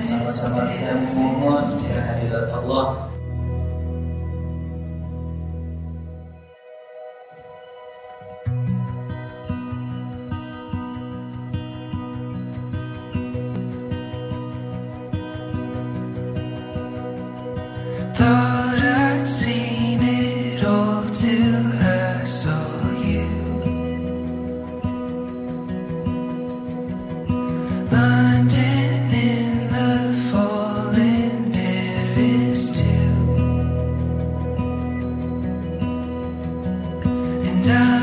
sama-sama kita memohon Allah Thought I'd seen it all down.